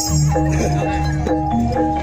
松。